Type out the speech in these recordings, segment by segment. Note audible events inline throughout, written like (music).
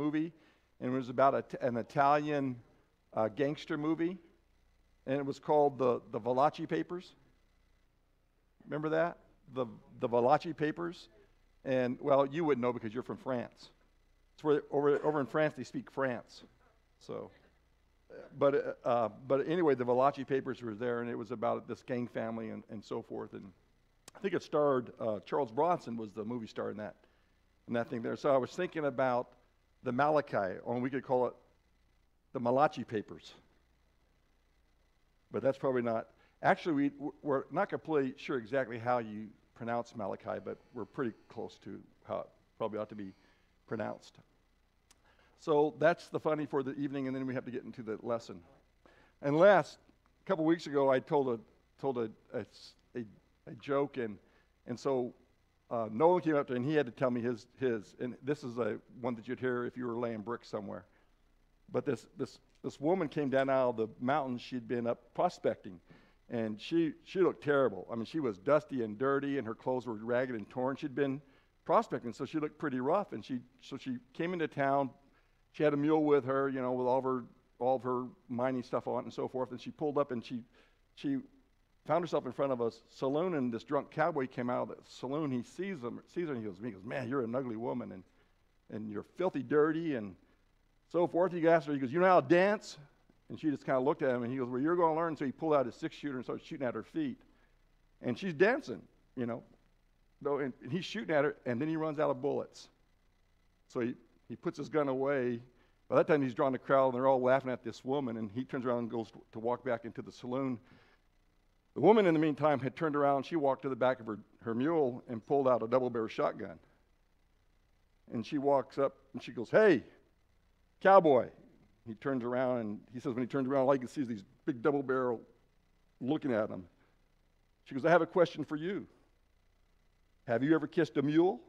movie, and it was about a, an Italian uh, gangster movie, and it was called the, the Valachi Papers. Remember that? The, the Valachi Papers? And, well, you wouldn't know because you're from France. It's where, over, over in France, they speak France. So, but, uh, but anyway, the Valachi Papers were there, and it was about this gang family and, and so forth. And I think it starred, uh, Charles Bronson was the movie star in that, in that thing there. So I was thinking about the Malachi, or we could call it the Malachi Papers. But that's probably not. Actually, we, we're not completely sure exactly how you pronounce Malachi, but we're pretty close to how it probably ought to be pronounced. So that's the funny for the evening, and then we have to get into the lesson. And last, a couple weeks ago, I told a told a a, a, a joke, and and so uh, Nolan came up to, me and he had to tell me his his, and this is a one that you'd hear if you were laying bricks somewhere. But this this this woman came down out of the mountains. She'd been up prospecting, and she she looked terrible. I mean, she was dusty and dirty, and her clothes were ragged and torn. She'd been prospecting, so she looked pretty rough. And she so she came into town. She had a mule with her, you know, with all of her all of her mining stuff on and so forth. And she pulled up and she she found herself in front of a saloon, and this drunk cowboy came out of the saloon. He sees him, sees her, and he goes, he goes, "Man, you're an ugly woman, and and you're filthy dirty, and so forth. He asked her, he goes, You know how to dance? And she just kind of looked at him and he goes, Well, you're going to learn. So he pulled out his six shooter and started shooting at her feet. And she's dancing, you know. And he's shooting at her, and then he runs out of bullets. So he, he puts his gun away. By that time, he's drawing the crowd, and they're all laughing at this woman. And he turns around and goes to walk back into the saloon. The woman, in the meantime, had turned around. She walked to the back of her, her mule and pulled out a double barrel shotgun. And she walks up and she goes, Hey, cowboy. He turns around and he says, when he turns around, all he can see is these big double barrel looking at him. She goes, I have a question for you. Have you ever kissed a mule?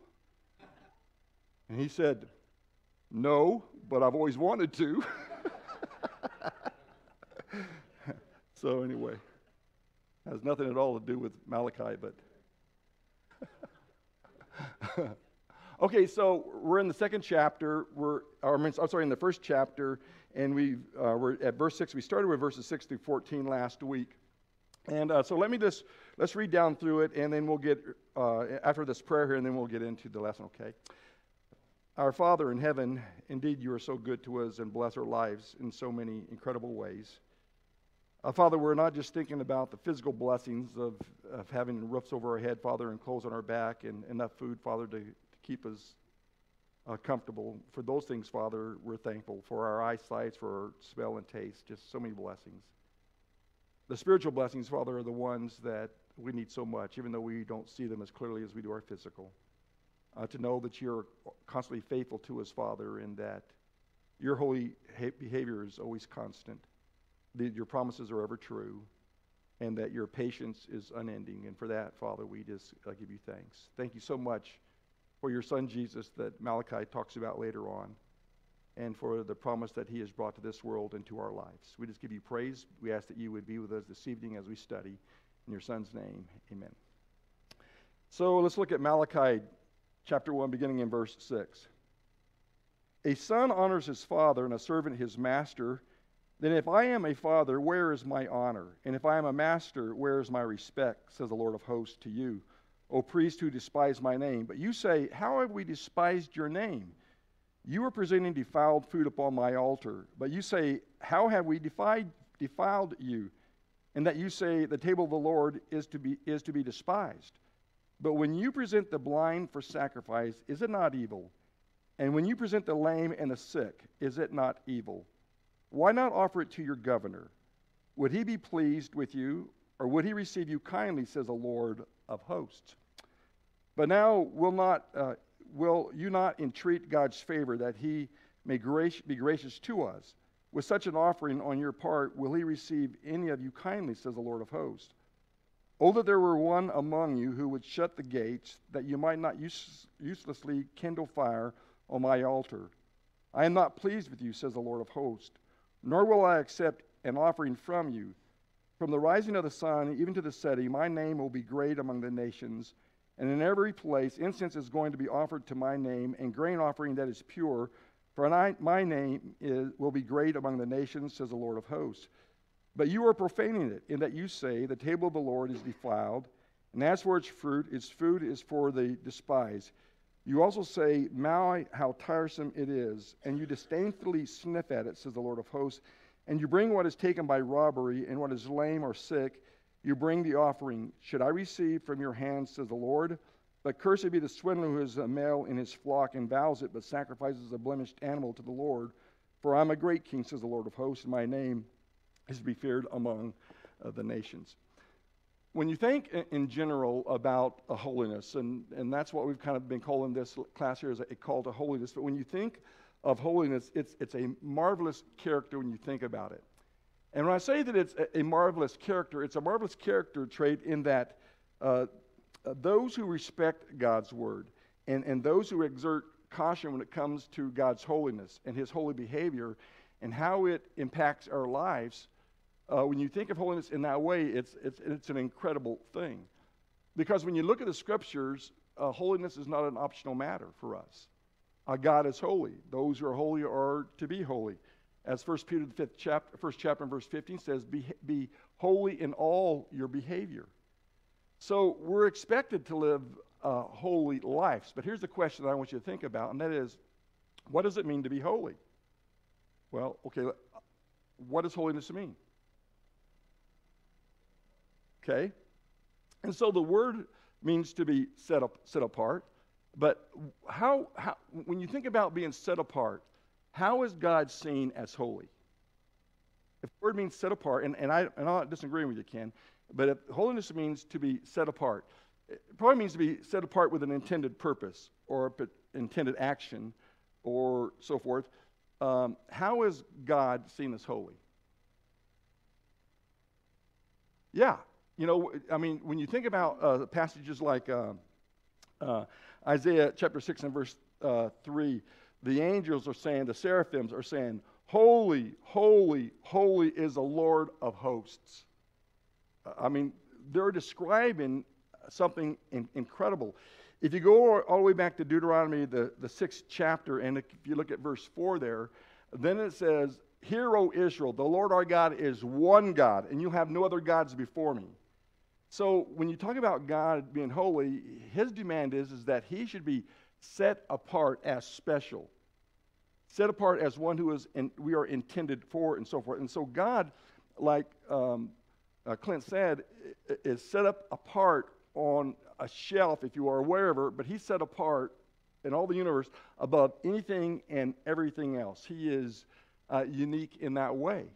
And he said, No, but I've always wanted to. (laughs) so, anyway, has nothing at all to do with Malachi, but. (laughs) Okay, so we're in the second chapter. We're, I'm sorry, in the first chapter, and we uh, we're at verse six. We started with verses six through fourteen last week, and uh, so let me just let's read down through it, and then we'll get uh, after this prayer here, and then we'll get into the lesson. Okay. Our Father in heaven, indeed, you are so good to us and bless our lives in so many incredible ways. Uh, Father, we're not just thinking about the physical blessings of, of having roofs over our head, Father, and clothes on our back and enough food, Father, to, keep us uh, comfortable. For those things, Father, we're thankful. For our eyesight, for our smell and taste, just so many blessings. The spiritual blessings, Father, are the ones that we need so much, even though we don't see them as clearly as we do our physical. Uh, to know that you're constantly faithful to us, Father, and that your holy behavior is always constant, that your promises are ever true, and that your patience is unending. And for that, Father, we just uh, give you thanks. Thank you so much for your son Jesus that Malachi talks about later on, and for the promise that he has brought to this world and to our lives. We just give you praise. We ask that you would be with us this evening as we study. In your son's name, amen. So let's look at Malachi chapter 1, beginning in verse 6. A son honors his father, and a servant his master. Then, if I am a father, where is my honor? And if I am a master, where is my respect? Says the Lord of hosts to you. O priest who despise my name. But you say, How have we despised your name? You are presenting defiled food upon my altar. But you say, How have we defied, defiled you? And that you say, The table of the Lord is to, be, is to be despised. But when you present the blind for sacrifice, is it not evil? And when you present the lame and the sick, is it not evil? Why not offer it to your governor? Would he be pleased with you, or would he receive you kindly, says the Lord of hosts? But now will not uh, will you not entreat God's favor that He may grac- be gracious to us? With such an offering on your part, will He receive any of you kindly? Says the Lord of hosts. Oh, that there were one among you who would shut the gates, that you might not use- uselessly kindle fire on my altar. I am not pleased with you, says the Lord of hosts, nor will I accept an offering from you. From the rising of the sun even to the setting, my name will be great among the nations and in every place, incense is going to be offered to my name, and grain offering that is pure, For I, my name is, will be great among the nations, says the Lord of hosts. But you are profaning it, in that you say, The table of the Lord is defiled, and as for its fruit, its food is for the despised. You also say, My, how tiresome it is, and you disdainfully sniff at it, says the Lord of hosts. And you bring what is taken by robbery, and what is lame or sick, you bring the offering. Should I receive from your hands, says the Lord? But cursed be the swindler who is a male in his flock and vows it, but sacrifices a blemished animal to the Lord. For I'm a great king, says the Lord of hosts, and my name is to be feared among uh, the nations. When you think in, general about a holiness, and, and that's what we've kind of been calling this class here, is a, call to holiness, but when you think of holiness, it's, it's a marvelous character when you think about it. And when I say that it's a, a marvelous character, it's a marvelous character trait in that uh, uh, those who respect God's word and, and those who exert caution when it comes to God's holiness and his holy behavior and how it impacts our lives, uh, when you think of holiness in that way, it's, it's, it's an incredible thing. Because when you look at the scriptures, uh, holiness is not an optional matter for us. Uh, God is holy. Those who are holy are to be holy. As 1 Peter, the fifth chapter, first chapter, and verse 15 says, be, be holy in all your behavior. So we're expected to live uh, holy lives. But here's the question that I want you to think about, and that is what does it mean to be holy? Well, okay, what does holiness mean? Okay? And so the word means to be set up, set apart. But how, how, when you think about being set apart, how is God seen as holy? If the word means set apart, and, and, I, and I'm not disagreeing with you, Ken, but if holiness means to be set apart. It probably means to be set apart with an intended purpose or intended action or so forth. Um, how is God seen as holy? Yeah. You know, I mean, when you think about uh, passages like uh, uh, Isaiah chapter 6 and verse uh, 3, the angels are saying, the seraphims are saying, Holy, holy, holy is the Lord of hosts. I mean, they're describing something in, incredible. If you go all the way back to Deuteronomy, the, the sixth chapter, and if you look at verse 4 there, then it says, Hear, O Israel, the Lord our God is one God, and you have no other gods before me. So when you talk about God being holy, his demand is, is that he should be set apart as special, set apart as one who is in, we are intended for, and so forth. And so God, like um, uh, Clint said, is set up apart on a shelf, if you are wherever, but he's set apart in all the universe above anything and everything else. He is uh, unique in that way.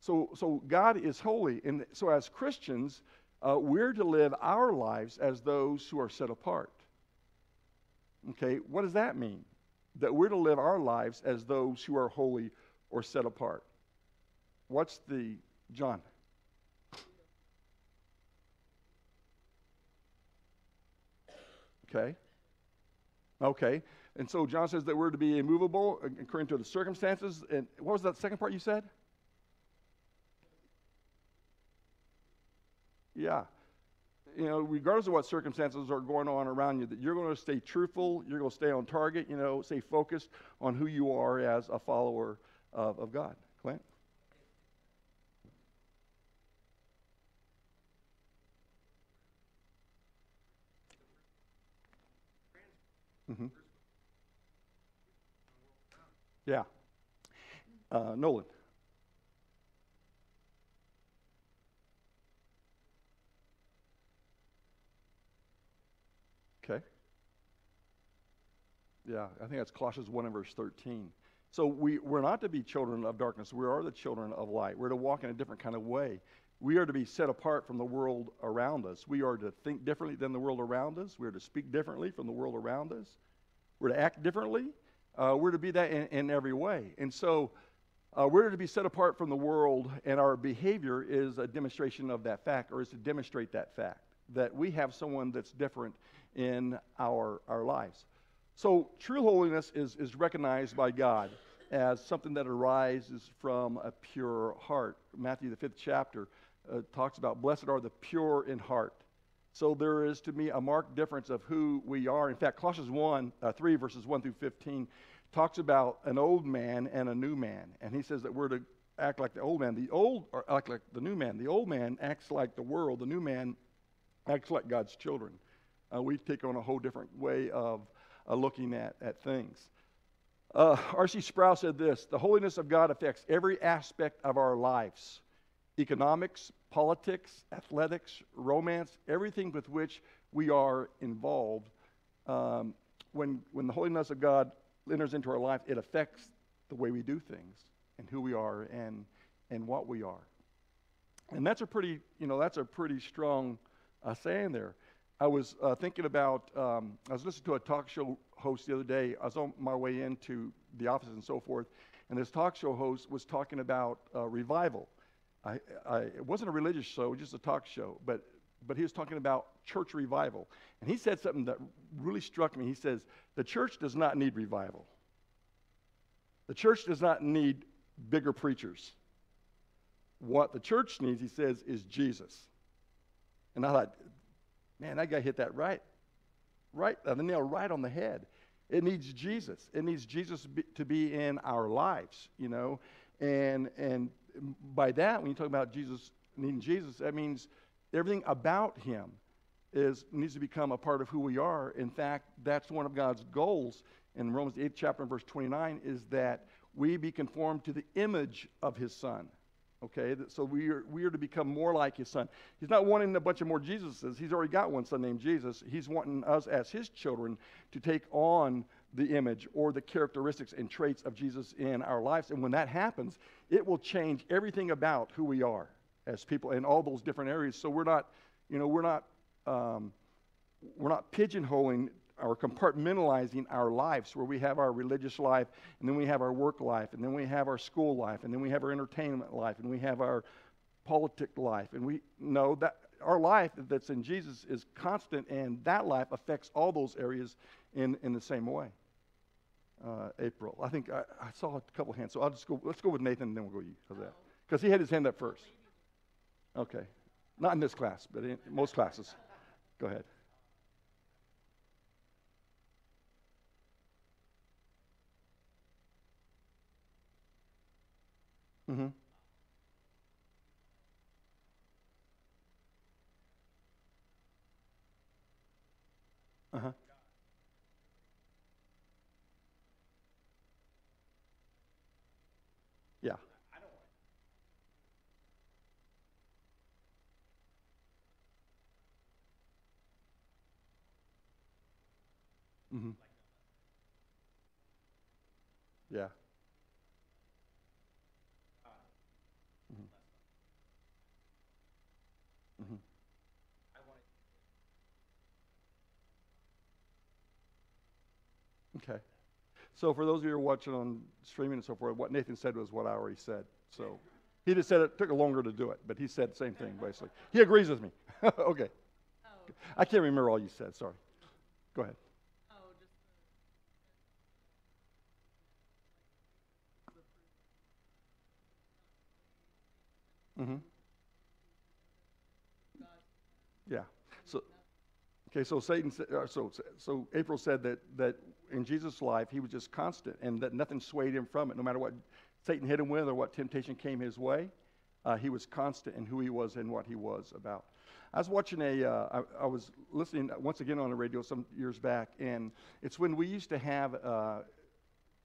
So, so God is holy. And so as Christians, uh, we're to live our lives as those who are set apart. Okay, what does that mean? That we're to live our lives as those who are holy or set apart. What's the, John? Okay? Okay. And so John says that we're to be immovable according to the circumstances. And what was that second part you said? Yeah. You know, regardless of what circumstances are going on around you, that you're going to stay truthful, you're going to stay on target, you know, stay focused on who you are as a follower of, of God. Clint? Mm-hmm. Yeah. Uh, Nolan. Okay. Yeah, I think that's Colossians 1 and verse 13. So we, we're not to be children of darkness. We are the children of light. We're to walk in a different kind of way. We are to be set apart from the world around us. We are to think differently than the world around us. We're to speak differently from the world around us. We're to act differently. Uh, we're to be that in, in every way. And so uh, we're to be set apart from the world, and our behavior is a demonstration of that fact, or is to demonstrate that fact that we have someone that's different in our, our lives. So true holiness is, is recognized by God as something that arises from a pure heart. Matthew, the fifth chapter, uh, talks about blessed are the pure in heart. So there is to me a marked difference of who we are. In fact, Colossians 1, uh, 3, verses 1 through 15 talks about an old man and a new man. And he says that we're to act like the old man. The old or act like the new man. The old man acts like the world. The new man acts like God's children. Uh, we take on a whole different way of uh, looking at, at things. Uh, R.C. Sproul said this The holiness of God affects every aspect of our lives economics, politics, athletics, romance, everything with which we are involved. Um, when, when the holiness of God enters into our life, it affects the way we do things and who we are and, and what we are. And that's a pretty, you know, that's a pretty strong uh, saying there. I was uh, thinking about, um, I was listening to a talk show host the other day. I was on my way into the office and so forth, and this talk show host was talking about uh, revival. I, I, it wasn't a religious show, just a talk show, but, but he was talking about church revival. And he said something that really struck me. He says, The church does not need revival, the church does not need bigger preachers. What the church needs, he says, is Jesus. And I thought, man, that guy hit that right, right, uh, the nail right on the head. It needs Jesus. It needs Jesus to be in our lives, you know. And, and by that, when you talk about Jesus needing Jesus, that means everything about him is, needs to become a part of who we are. In fact, that's one of God's goals in Romans 8 chapter verse 29 is that we be conformed to the image of his son. Okay, so we are, we are to become more like his son. He's not wanting a bunch of more Jesuses. He's already got one son named Jesus. He's wanting us as his children to take on the image or the characteristics and traits of Jesus in our lives. And when that happens, it will change everything about who we are as people in all those different areas. So we're not, you know, we're not, um, we're not pigeonholing or compartmentalizing our lives where we have our religious life and then we have our work life and then we have our school life and then we have our entertainment life and we have our politic life. And we know that our life that's in jesus is constant and that life affects all those areas in, in the same way. Uh, april. I think I, I, saw a couple hands so i'll just go let's go with nathan and then we'll go you. That? Because he had his hand up first. Okay. Not in this class but in most classes. Go ahead Mm-hmm. Uh-huh. Yeah. Mm-hmm. Yeah. Okay. So for those of you who are watching on streaming and so forth, what Nathan said was what I already said. So he just said it took longer to do it, but he said the same thing basically. He agrees with me. (laughs) okay. Oh. I can't remember all you said. Sorry. Go ahead. Oh, mm-hmm. Yeah. So, okay. So Satan. Uh, so so April said that that in Jesus' life, he was just constant and that nothing swayed him from it. No matter what Satan hit him with or what temptation came his way, uh, he was constant in who he was and what he was about. I was watching a. Uh, I, I was listening once again on the radio some years back, and it's when we used to have, uh,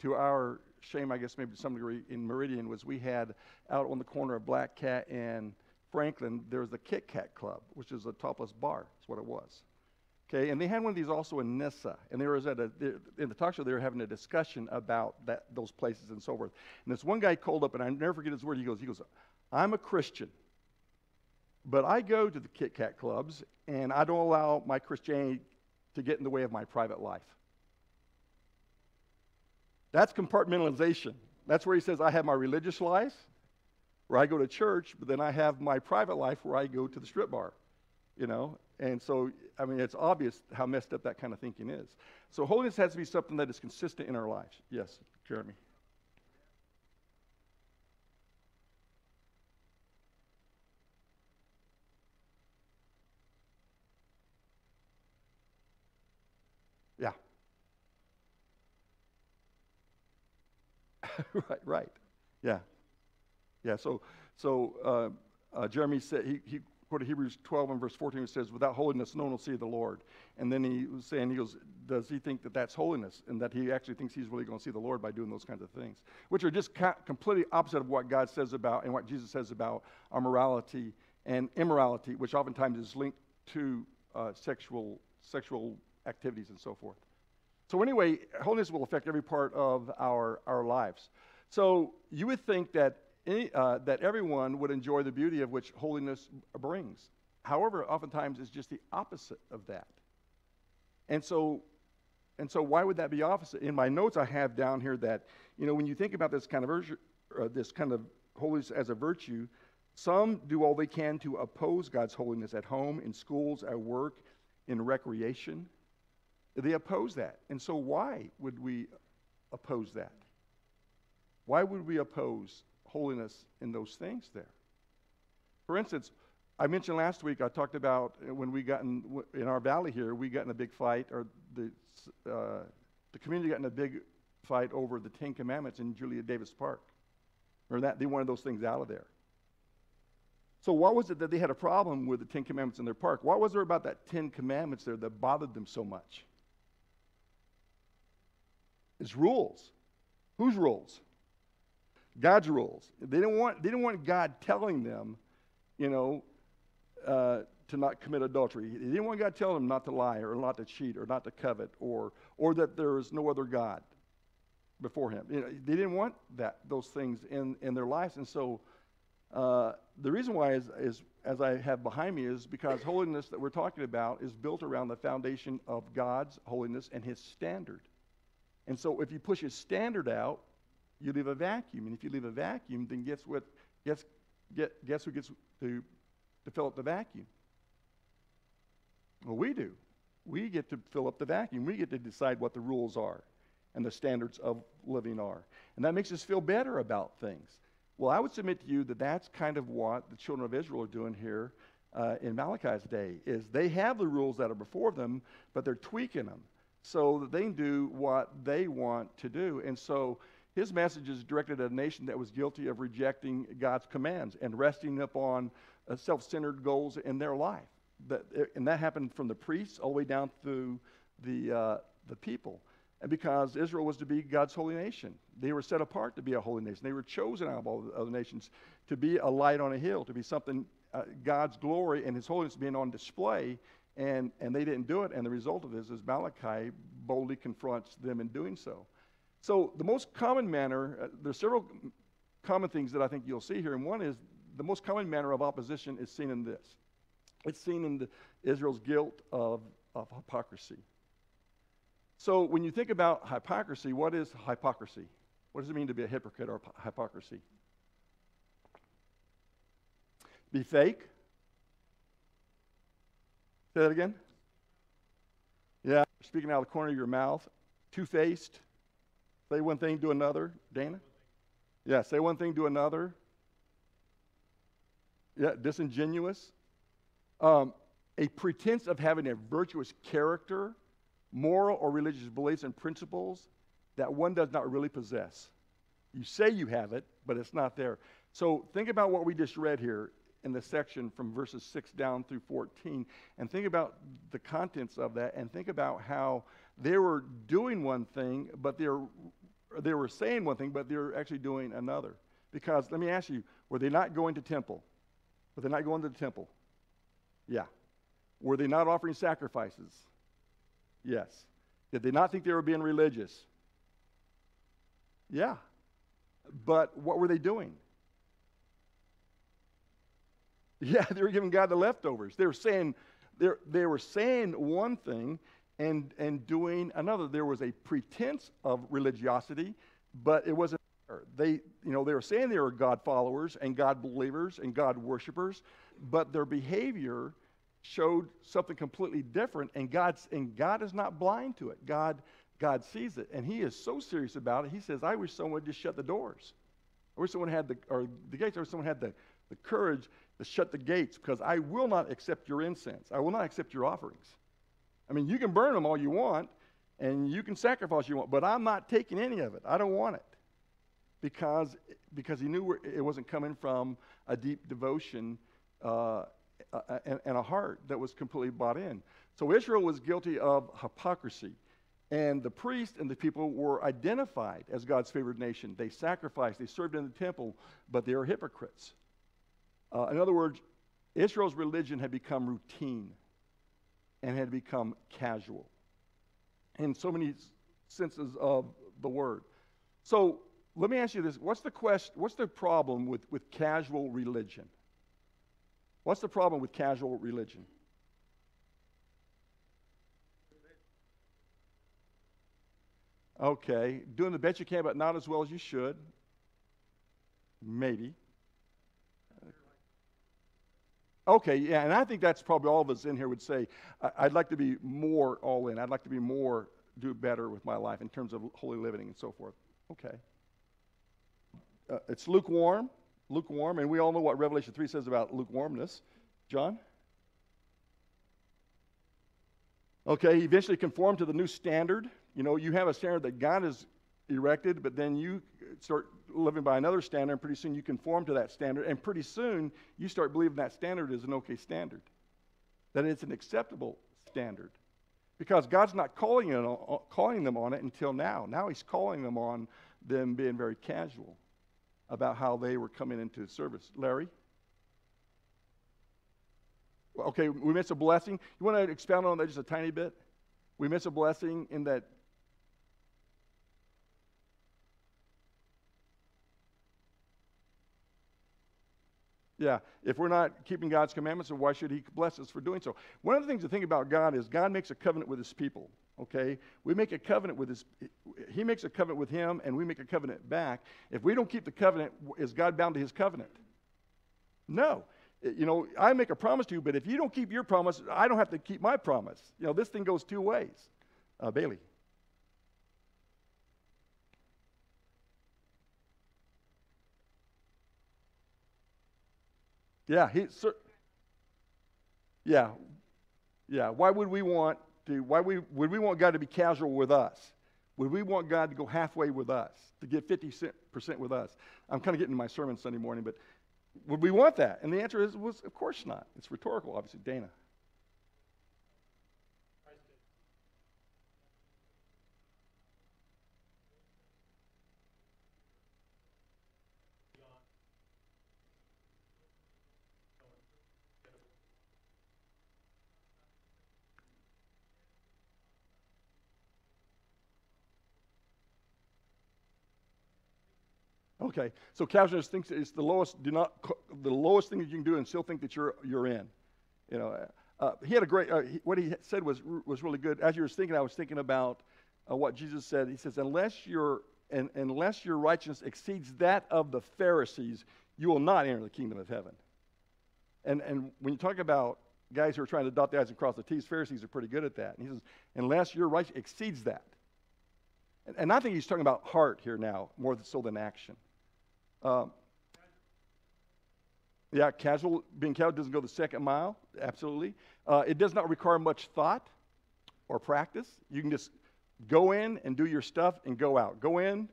to our shame, I guess maybe to some degree, in Meridian, was we had out on the corner of Black Cat and Franklin, there was the Kit Kat Club, which is a topless bar, that's what it was. Okay, and they had one of these also in Nyssa, and there was at a in the talk show they were having a discussion about that those places and so forth. And this one guy called up, and I never forget his word. He goes, he goes, "I'm a Christian, but I go to the Kit Kat clubs, and I don't allow my Christianity to get in the way of my private life." That's compartmentalization. That's where he says, "I have my religious life, where I go to church, but then I have my private life where I go to the strip bar." You know, and so, I mean, it's obvious how messed up that kind of thinking is. So, holiness has to be something that is consistent in our lives. Yes, Jeremy. Yeah. (laughs) right, right. Yeah. Yeah, so, so uh, uh, Jeremy said, he, he quoted Hebrews 12 and verse 14, which says, Without holiness, no one will see the Lord. And then he was saying, he goes, Does he think that that's holiness? And that he actually thinks he's really going to see the Lord by doing those kinds of things, which are just completely opposite of what God says about and what Jesus says about our morality and immorality, which oftentimes is linked to uh, sexual, sexual activities and so forth. So, anyway, holiness will affect every part of our, our lives. So, you would think that any, uh, that everyone would enjoy the beauty of which holiness brings. However, oftentimes it's just the opposite of that. And so, and so why would that be opposite? In my notes, I have down here that, you know, when you think about this kind of, uh, this kind of holiness as a virtue, some do all they can to oppose God's holiness at home, in schools, at work, in recreation. They oppose that. And so, why would we oppose that? Why would we oppose holiness in those things there. For instance, I mentioned last week, I talked about when we got in, in our valley here, we got in a big fight, or the, uh, the community got in a big fight over the Ten Commandments in Julia Davis Park. Remember that? They wanted those things out of there. So, what was it that they had a problem with the Ten Commandments in their park? What was there about that Ten Commandments there that bothered them so much? It's rules. Whose rules? God's rules. They didn't want, they didn't want God telling them, you know, uh, to not commit adultery. They didn't want God telling them not to lie or not to cheat or not to covet or, or that there is no other God before him. You know, they didn't want that, those things in, in their lives. And so uh, the reason why is, is, as I have behind me, is because holiness that we're talking about is built around the foundation of God's holiness and his standard. And so if you push his standard out, you leave a vacuum. And if you leave a vacuum, then guess what? Guess, get, guess who gets to, to fill up the vacuum? Well, we do. We get to fill up the vacuum. We get to decide what the rules are and the standards of living are. And that makes us feel better about things. Well, I would submit to you that that's kind of what the children of Israel are doing here uh, in Malachi's day is they have the rules that are before them, but they're tweaking them so that they can do what they want to do. And so his message is directed at a nation that was guilty of rejecting God's commands and resting upon uh, self centered goals in their life. That, and that happened from the priests all the way down through the, uh, the people. And because Israel was to be God's holy nation, they were set apart to be a holy nation. They were chosen out of all the other nations to be a light on a hill, to be something, uh, God's glory and His holiness being on display. And, and they didn't do it. And the result of this is Malachi boldly confronts them in doing so. So, the most common manner, uh, there's several common things that I think you'll see here, and one is the most common manner of opposition is seen in this it's seen in the, Israel's guilt of, of hypocrisy. So, when you think about hypocrisy, what is hypocrisy? What does it mean to be a hypocrite or hypocrisy? Be fake? Say that again? Yeah, speaking out of the corner of your mouth. Two faced. Say one thing, do another. Dana? Yeah, say one thing, do another. Yeah, disingenuous. Um, a pretense of having a virtuous character, moral or religious beliefs and principles that one does not really possess. You say you have it, but it's not there. So think about what we just read here in the section from verses 6 down through 14, and think about the contents of that, and think about how they were doing one thing, but they're they were saying one thing, but they were actually doing another. Because let me ask you, were they not going to temple? Were they not going to the temple? Yeah. Were they not offering sacrifices? Yes. Did they not think they were being religious? Yeah. But what were they doing? (laughs) Yeah, they were giving God the leftovers. They were saying they were saying one thing and, and doing another. There was a pretense of religiosity, but it wasn't there. they, you know, they were saying they were God followers and God believers and God worshipers, but their behavior showed something completely different. And God's and God is not blind to it. God, God sees it, and He is so serious about it. He says, "I wish someone would just shut the doors. I wish someone had the or the gates. I wish someone had the, the courage to shut the gates because I will not accept your incense. I will not accept your offerings." I mean, you can burn them all you want, and you can sacrifice you want, but I'm not taking any of it. I don't want it. because, because he knew it wasn't coming from a deep devotion uh, and, and a heart that was completely bought in. So Israel was guilty of hypocrisy. And the priest and the people were identified as God's favored nation. They sacrificed, they served in the temple, but they were hypocrites. Uh, in other words, Israel's religion had become routine and had become casual in so many senses of the word. So let me ask you this. What's the question what's the problem with, with casual religion? What's the problem with casual religion? Okay doing the best you can but not as well as you should. Maybe okay yeah and i think that's probably all of us in here would say i'd like to be more all in i'd like to be more do better with my life in terms of holy living and so forth okay uh, it's lukewarm, lukewarm, and we all know what Revelation 3 says about lukewarmness. John? Okay, eventually conform to the new standard. You know, you have a standard that God has erected, but then you start living by another standard, and pretty soon you conform to that standard, and pretty soon you start believing that standard is an okay standard, that it's an acceptable standard. Because God's not calling, it, calling them on it until now. Now He's calling them on them being very casual about how they were coming into service. Larry? Okay, we miss a blessing. You want to expound on that just a tiny bit? We miss a blessing in that. Yeah, if we're not keeping God's commandments, then why should He bless us for doing so? One of the things to think about God is God makes a covenant with His people okay? We make a covenant with his, he makes a covenant with him, and we make a covenant back. If we don't keep the covenant, is God bound to his covenant? No. You know, I make a promise to you, but if you don't keep your promise, I don't have to keep my promise. You know, this thing goes two ways. Uh, Bailey. Yeah, he, sir, yeah, yeah. Why would we want to, why we, would we want God to be casual with us? Would we want God to go halfway with us, to get 50% with us? I'm kind of getting my sermon Sunday morning, but would we want that? And the answer is, was, of course not. It's rhetorical, obviously. Dana. Okay, so Calvinist thinks it's the lowest, do not, the lowest thing that you can do and still think that you're, you're in. You know, uh, he had a great, uh, he, what he said was, was really good. As you were thinking, I was thinking about uh, what Jesus said. He says, unless your, and, unless your righteousness exceeds that of the Pharisees, you will not enter the kingdom of heaven. And, and when you talk about guys who are trying to dot the I's and cross the T's, Pharisees are pretty good at that. And he says, unless your righteousness exceeds that. And, and I think he's talking about heart here now, more so than action. Um, yeah, casual, being casual doesn't go the second mile, absolutely. Uh, it does not require much thought or practice. You can just go in and do your stuff and go out. Go in,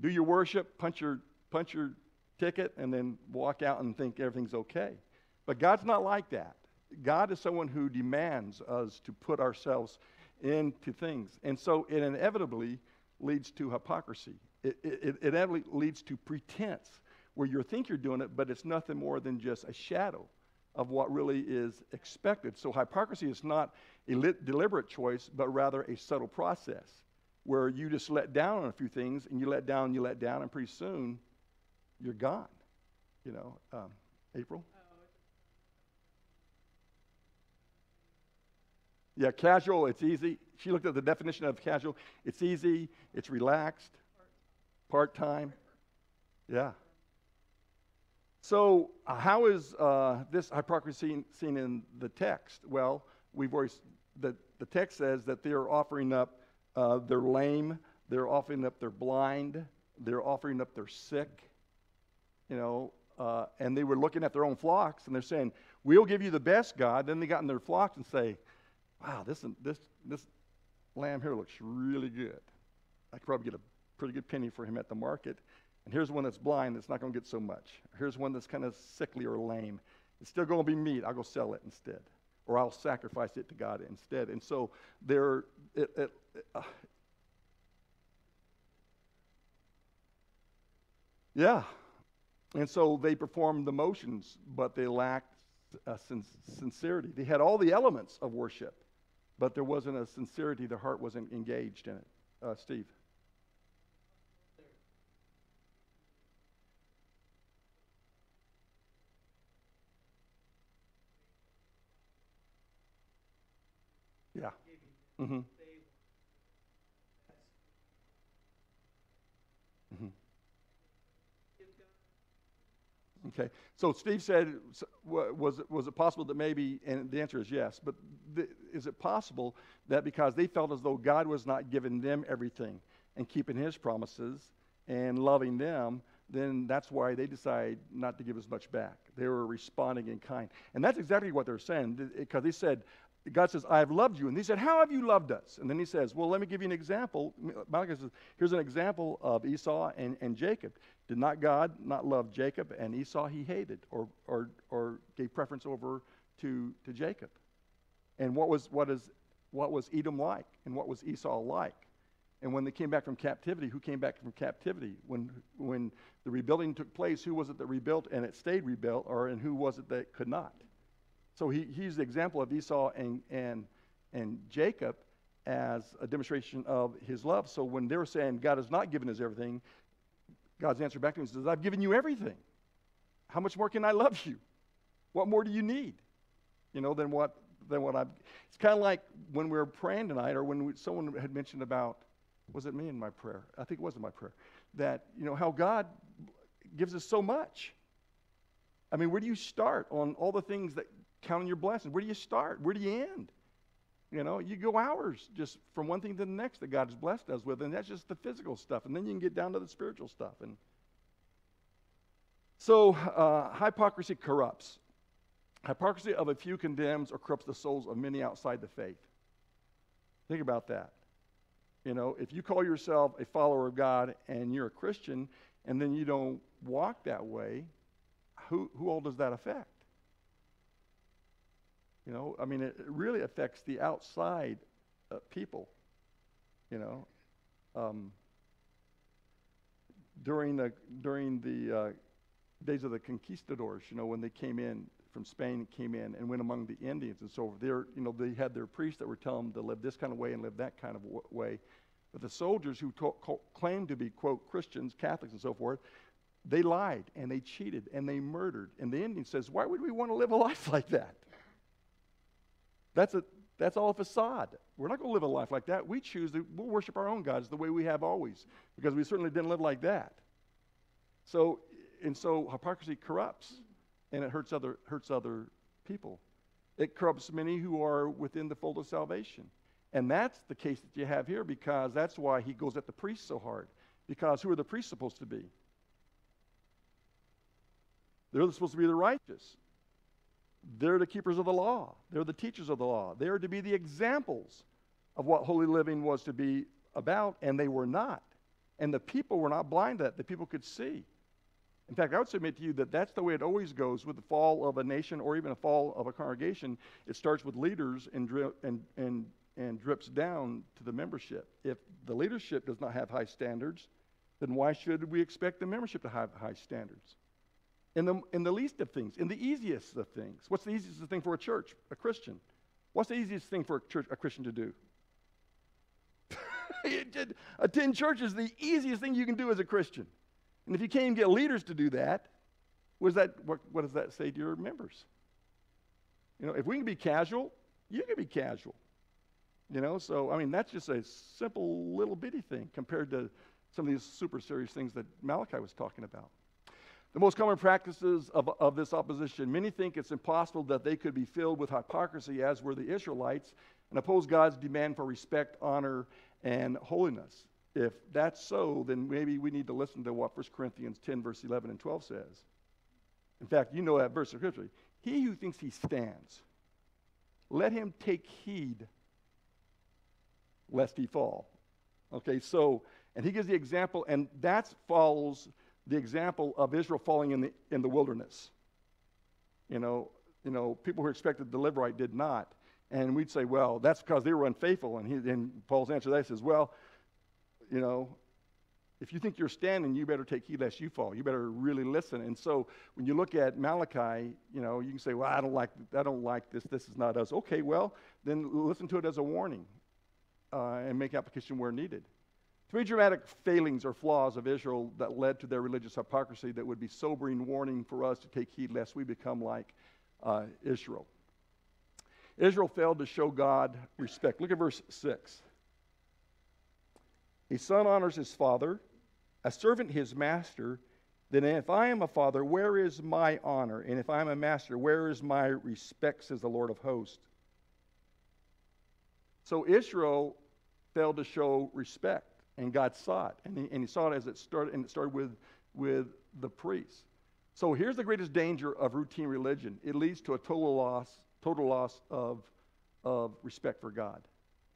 do your worship, punch your, punch your ticket, and then walk out and think everything's okay. But God's not like that. God is someone who demands us to put ourselves into things. And so it inevitably leads to hypocrisy it, it, it actually leads to pretense, where you think you're doing it, but it's nothing more than just a shadow of what really is expected. So hypocrisy is not a deliberate choice, but rather a subtle process where you just let down on a few things and you let down you let down, and pretty soon you're gone. You know, um, April? Yeah, casual, it's easy. She looked at the definition of casual. It's easy, it's relaxed, part time? Yeah. So, uh, how is uh, this hypocrisy seen in the text? Well, we've already, the, the text says that they're offering up uh, their lame, they're offering up their blind, they're offering up their sick, you know, uh, and they were looking at their own flocks and they're saying, We'll give you the best, God. Then they got in their flocks and say, Wow, this, this, this lamb here looks really good. I could probably get a pretty good penny for him at the market. And here's one that's blind that's not going to get so much. Here's one that's kind of sickly or lame. It's still going to be meat. I'll go sell it instead. Or I'll sacrifice it to God instead. And so there, it, it, uh, yeah. And so they performed the motions, but they lacked a sin- sincerity. They had all the elements of worship, but there wasn't a sincerity. the heart wasn't engaged in it. Uh, Steve. Yeah. Mm-hmm. Okay. So Steve said, was it, was it possible that maybe, and the answer is yes, but th- is it possible that because they felt as though God was not giving them everything and keeping his promises and loving them, then that's why they decided not to give as much back. They were responding in kind. And that's exactly what they're saying, because he said, God says, I have loved you. And he said, How have you loved us? And then he says, Well, let me give you an example. Malachi says, Here's an example of Esau and, and Jacob. Did not God not love Jacob and Esau he hated or, or, or gave preference over to, to Jacob? And what was, what, is, what was Edom like? And what was Esau like? And when they came back from captivity, who came back from captivity? When, when the rebuilding took place, who was it that rebuilt and it stayed rebuilt, or and who was it that could not? So he, he's the example of Esau and, and, and Jacob as a demonstration of his love. So when they were saying God has not given us everything, God's answer back to him says, I've given you everything. How much more can I love you? What more do you need? You know, than what than what I've. It's kind of like when we were praying tonight, or when we, someone had mentioned about, was it me in my prayer? I think it was in my prayer. That you know how God gives us so much. I mean, where do you start on all the things that counting your blessings. Where do you start? Where do you end? You know, you go hours just from one thing to the next that God has blessed us with, and that's just the physical stuff. And then you can get down to the spiritual stuff. And so, uh, hypocrisy corrupts. Hypocrisy of a few condemns or corrupts the souls of many outside the faith. Think about that. You know, if you call yourself a follower of God and you're a Christian, and then you don't walk that way, who, who all does that affect? You know, I mean, it really affects the outside uh, people. You know, um, during the during the uh, days of the conquistadors, you know, when they came in from Spain, and came in and went among the Indians and so there, you know, they had their priests that were telling them to live this kind of way and live that kind of w- way. But the soldiers who claimed to be quote Christians, Catholics, and so forth, they lied and they cheated and they murdered. And the Indian says, "Why would we want to live a (laughs) life like that?" That's, a, that's all a facade. We're not going to live a life like that. We choose to we'll worship our own gods the way we have always, because we certainly didn't live like that. So, and so hypocrisy corrupts, and it hurts other, hurts other people. It corrupts many who are within the fold of salvation. And that's the case that you have here because that's why he goes at the priests so hard. Because who are the priests supposed to be? They're supposed to be the righteous. They're the keepers of the law. They're the teachers of the law. They are to be the examples of what holy living was to be about, and they were not. And the people were not blind to that. The people could see. In fact, I would submit to you that that's the way it always goes with the fall of a nation or even a fall of a congregation. It starts with leaders and, dri- and, and, and drips down to the membership. If the leadership does not have high standards, then why should we expect the membership to have high standards? In the, in the least of things, in the easiest of things. What's the easiest thing for a church, a Christian? What's the easiest thing for a, church, a Christian to do? (laughs) Attend church is the easiest thing you can do as a Christian. And if you can't even get leaders to do that, that, what, what does that say to your members? You know, if we can be casual, you can be casual. You know, so I mean, that's just a simple little bitty thing compared to some of these super serious things that Malachi was talking about. The most common practices of, of this opposition many think it's impossible that they could be filled with hypocrisy, as were the Israelites, and oppose God's demand for respect, honor, and holiness. If that's so, then maybe we need to listen to what 1 Corinthians 10, verse 11 and 12 says. In fact, you know that verse of Scripture. He who thinks he stands, let him take heed lest he fall. Okay, so And he gives the example, and that follows the example of Israel falling in the, in the wilderness. You know, you know, people who expected to deliver right did not. And we'd say, well, that's because they were unfaithful. And, he, and Paul's answer to that says, well, you know, if you think you're standing, you better take heed lest you fall. You better really listen. And so when you look at Malachi, you know, you can say, well, I don't like, I don't like this. This is not us. Okay, well, then listen to it as a warning uh, and make application where needed. Three dramatic failings or flaws of Israel that led to their religious hypocrisy that would be sobering warning for us to take heed lest we become like uh, Israel. Israel failed to show God respect. Look at verse 6. A son honors his father, a servant his master. Then, if I am a father, where is my honor? And if I am a master, where is my respect, says the Lord of hosts? So, Israel failed to show respect, and God saw it. And he, and he saw it as it started, and it started with, with the priests. So, here's the greatest danger of routine religion it leads to a total loss, total loss of, of respect for God.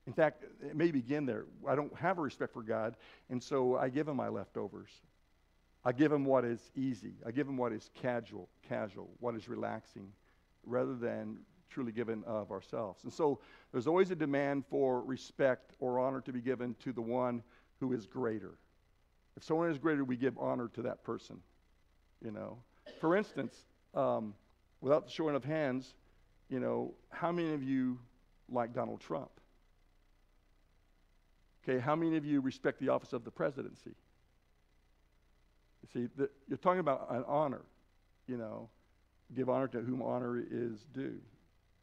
In fact, it may begin there. I don't have a respect for God, and so I give him my leftovers. I give him what is easy. I give him what is casual, casual, what is relaxing, rather than truly given of ourselves. And so there's always a demand for respect or honor to be given to the one who is greater. If someone is greater, we give honor to that person. You know, for instance, um, without the showing of hands, you know, how many of you like Donald Trump? Okay, how many of you respect the office of the presidency? You see, the, you're talking about an honor, you know. Give honor to whom honor is due.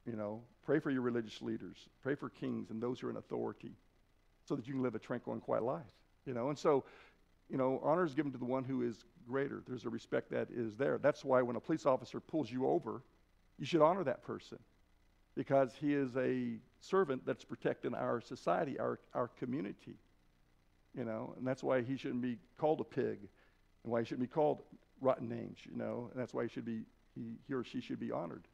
You know, pray for your religious leaders, pray for kings and those who are in authority so that you can live a tranquil and quiet life. You know, and so, you know, honor is given to the one who is greater. There's a respect that is there. That's why when a police officer pulls you over, you should honor that person because he is a servant that's protecting our society, our, our community. You know, and that's why he shouldn't be called a pig and why he shouldn't be called rotten names, you know, and that's why he should be, he, he or she should be honored.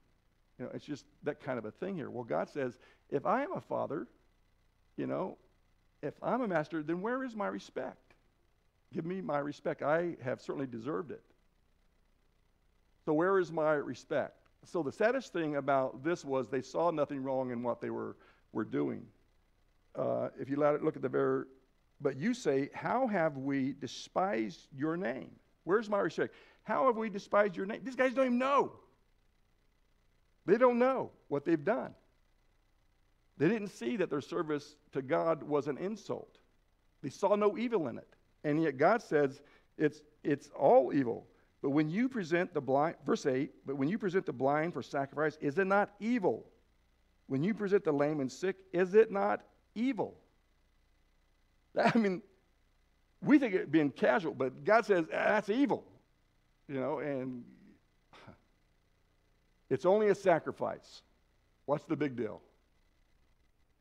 You know, it's just that kind of a thing here. Well, God says, if I am a father, you know, if I'm a master, then where is my respect? Give me my respect. I have certainly deserved it. So, where is my respect? So, the saddest thing about this was they saw nothing wrong in what they were, were doing. Uh, if you look at the very, but you say, How have we despised your name? Where's my respect? How have we despised your name? These guys don't even know. They don't know what they've done. They didn't see that their service to God was an insult. They saw no evil in it. And yet God says it's, it's all evil. But when you present the blind, verse 8, but when you present the blind for sacrifice, is it not evil? When you present the lame and sick, is it not evil? (laughs) I mean, we think it being casual, but God says ah, that's evil. You know, and (laughs) it's only a sacrifice. What's the big deal?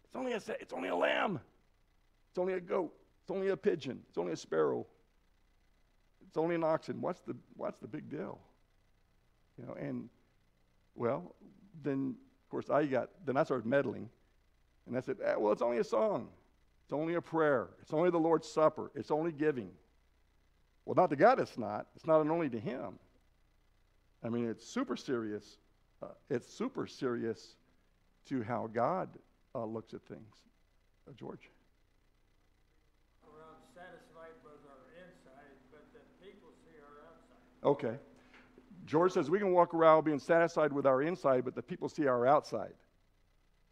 It's only a, it's only a lamb. It's only a goat. It's only a pigeon. It's only a sparrow. It's only an oxen. What's the, what's the big deal? You know, and, well, then, of course, I got, then I started meddling. And I said, eh, well, it's only a song. It's only a prayer. It's only the Lord's Supper. It's only giving. Well, not to God, it's not. It's not only to Him. I mean, it's super serious uh, it's super serious to how God uh, looks at things. Uh, George? We're unsatisfied with our inside, but the people see our outside. Okay. George says we can walk around being satisfied with our inside, but the people see our outside.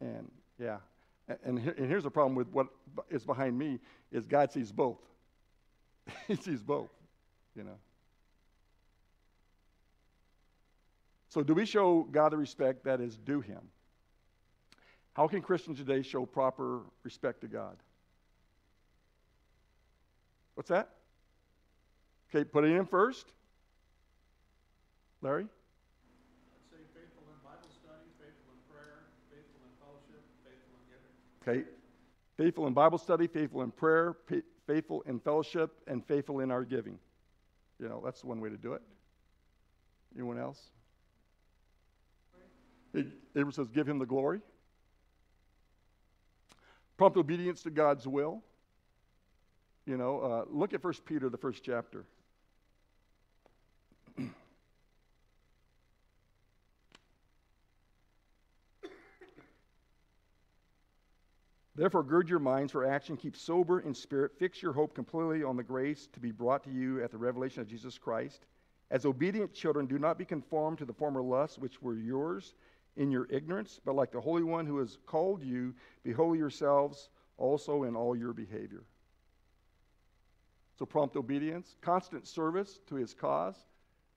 And yeah, and, and, and here's the problem with what is behind me is God sees both. (laughs) he sees both, you know. So, do we show God the respect that is due him? How can Christians today show proper respect to God? What's that? Okay, put it in first. Larry? I'd say faithful in Bible study, faithful in prayer, faithful in fellowship, faithful in giving. Okay. Faithful in Bible study, faithful in prayer, faithful in fellowship, and faithful in our giving. You know, that's one way to do it. Anyone else? Abraham says, Give him the glory. Prompt obedience to God's will. You know, uh, look at First Peter, the first chapter. (clears throat) Therefore, gird your minds for action, keep sober in spirit, fix your hope completely on the grace to be brought to you at the revelation of Jesus Christ. As obedient children, do not be conformed to the former lusts which were yours in your ignorance, but like the Holy One who has called you, be holy yourselves also in all your behavior. So, prompt obedience, constant service to his cause.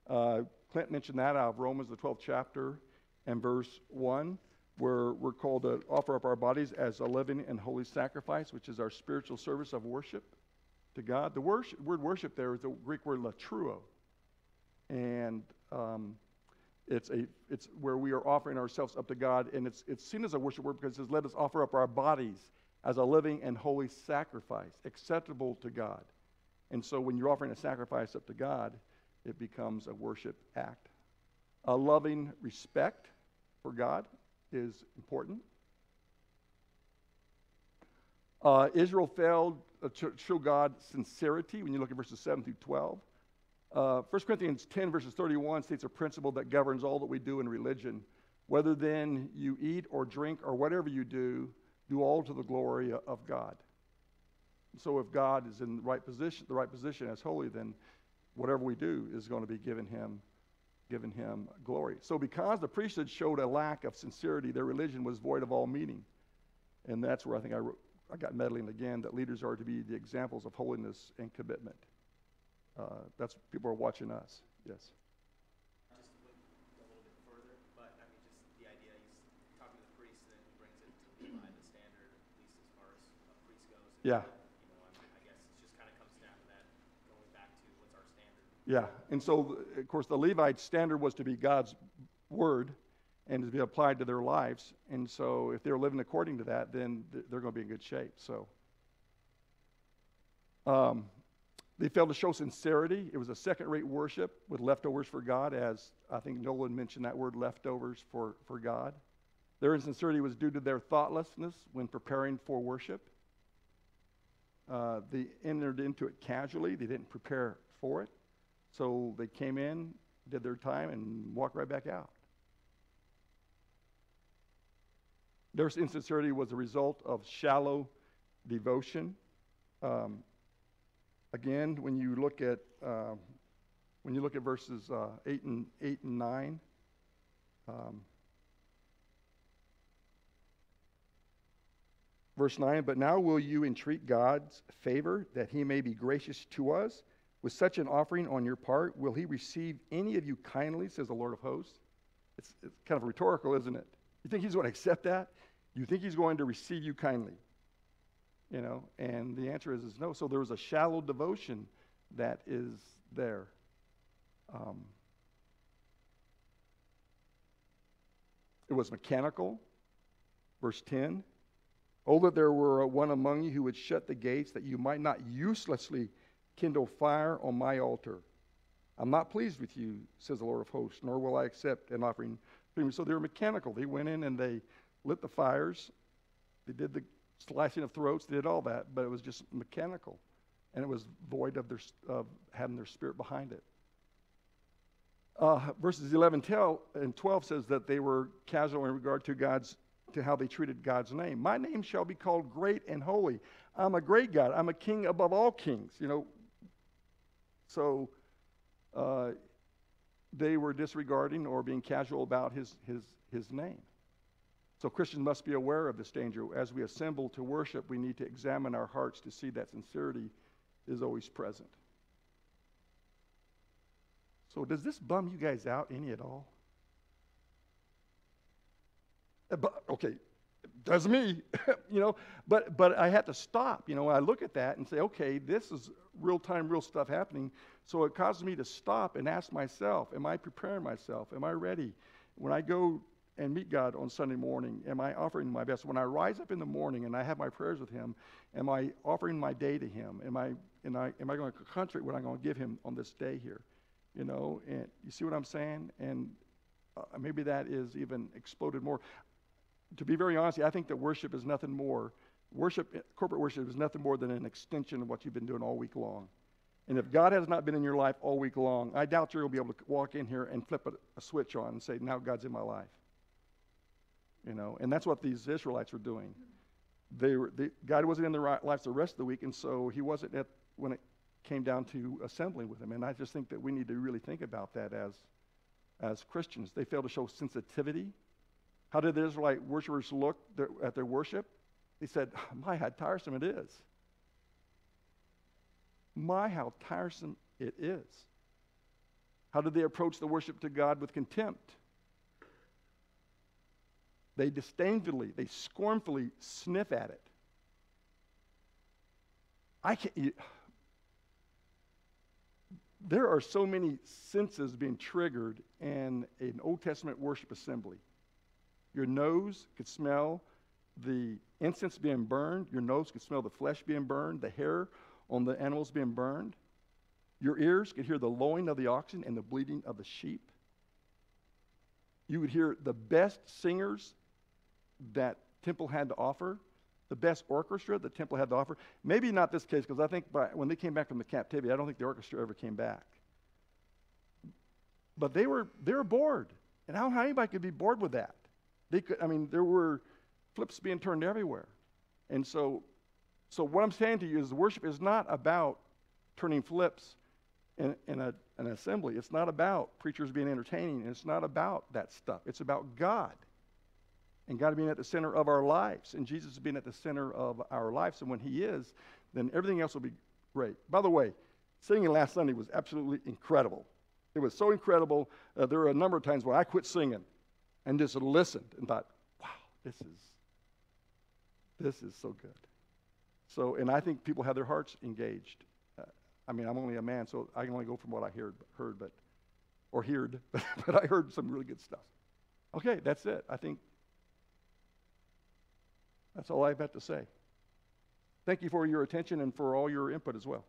Uh, Clint mentioned that out of Romans, the 12th chapter, and verse 1 where we're called to offer up our bodies as a living and holy sacrifice, which is our spiritual service of worship to God. The worship, word worship there is the Greek word latreuo. And um, it's, a, it's where we are offering ourselves up to God. And it's, it's seen as a worship word because it says, let us offer up our bodies as a living and holy sacrifice, acceptable to God. And so when you're offering a sacrifice up to God, it becomes a worship act. A loving respect for God is important. Uh, Israel failed to show God sincerity when you look at verses 7 through 12. Uh, 1 Corinthians 10, verses 31 states a principle that governs all that we do in religion. Whether then you eat or drink or whatever you do, do all to the glory of God. So if God is in the right position, the right position as holy, then whatever we do is going to be given him given him glory. So, because the priesthood showed a lack of sincerity, their religion was void of all meaning. And that's where I think I, wrote, I got meddling again that leaders are to be the examples of holiness and commitment. Uh, that's people are watching us. Yes. Just went a little bit further, but I mean, just the idea he's talking to the priest and then he brings it to Levi, the standard, at least as far as a priest goes. Yeah. You know, I, mean, I guess it just kind of comes down to that, going back to what's our standard. Yeah, and so, of course, the Levite standard was to be God's word and to be applied to their lives. And so, if they're living according to that, then they're going to be in good shape. So, um, they failed to show sincerity. It was a second rate worship with leftovers for God, as I think Nolan mentioned that word leftovers for, for God. Their insincerity was due to their thoughtlessness when preparing for worship. Uh, they entered into it casually, they didn't prepare for it. So they came in, did their time, and walked right back out. Their insincerity was a result of shallow devotion. Um, again, when you look at uh, when you look at verses uh, eight and eight and nine. Um, verse 9, but now will you entreat God's favor that he may be gracious to us with such an offering on your part, will he receive any of you kindly, says the Lord of hosts? It's, it's kind of rhetorical, isn't it? You think he's going to accept that? You think he's going to receive you kindly? You know, and the answer is, is no. So there was a shallow devotion that is there. Um, it was mechanical. Verse 10 Oh, that there were one among you who would shut the gates, that you might not uselessly kindle fire on my altar. I'm not pleased with you, says the Lord of hosts, nor will I accept an offering So they were mechanical. They went in and they lit the fires. They did the slicing of throats. They did all that, but it was just mechanical. And it was void of, their, of having their spirit behind it. Uh, verses 11 tell, and 12 says that they were casual in regard to God's to how they treated God's name. My name shall be called great and holy. I'm a great God. I'm a king above all kings. You know, so uh, they were disregarding or being casual about his, his, his name. So Christians must be aware of this danger. As we assemble to worship, we need to examine our hearts to see that sincerity is always present. So, does this bum you guys out any at all? Uh, but, okay, does me, (laughs) you know, but, but I had to stop, you know, I look at that and say, okay, this is real time, real stuff happening. So it causes me to stop and ask myself, am I preparing myself? Am I ready? When I go and meet God on Sunday morning, am I offering my best? When I rise up in the morning and I have my prayers with Him, am I offering my day to Him? Am I, am I, am I going to concentrate what I'm going to give Him on this day here? You know, and you see what I'm saying? And uh, maybe that is even exploded more to be very honest, I think that worship is nothing more Worship, corporate worship is nothing more than an extension of what you've been doing all week long. And if God has not been in your life all week long, I doubt to be able to walk in here and flip a, a switch on and say, now God's in my life. You know, and that's what these Israelites were doing. They were, they, God wasn't in their lives the rest of the week, and so he wasn't at, when it came down to assembling with him. And I just think that we need to really think about that as, as Christians. They failed to show sensitivity. How did the Israelite worshipers look their, at their worship? They said, oh, My, how tiresome it is. My, how tiresome it is. How did they approach the worship to God with contempt? They disdainfully, they scornfully sniff at it. I can't. You, there are so many senses being triggered in an Old Testament worship assembly. Your nose could smell the incense being burned. Your nose could smell the flesh being burned, the hair on the animals being burned. Your ears could hear the lowing of the oxen and the bleating of the sheep. You would hear the best singers that temple had to offer, the best orchestra the temple had to offer. Maybe not this case, because I think by, when they came back from the captivity, I don't think the orchestra ever came back. But they were they were bored, and how, how anybody could be bored with that? They could. I mean, there were flips being turned everywhere, and so so what I'm saying to you is, worship is not about turning flips in, in a, an assembly. It's not about preachers being entertaining. It's not about that stuff. It's about God and God being at the center of our lives, and Jesus being at the center of our lives. And when He is, then everything else will be great. By the way, singing last Sunday was absolutely incredible. It was so incredible. Uh, there were a number of times where I quit singing and just listened and thought, "Wow, this is this is so good." So, and I think people have their hearts engaged. Uh, I mean, I'm only a man, so I can only go from what I heard, heard, but or heard, but, (laughs) but I heard some really good stuff. Okay, that's it. I think that's all I've got to say. Thank you for your attention and for all your input as well.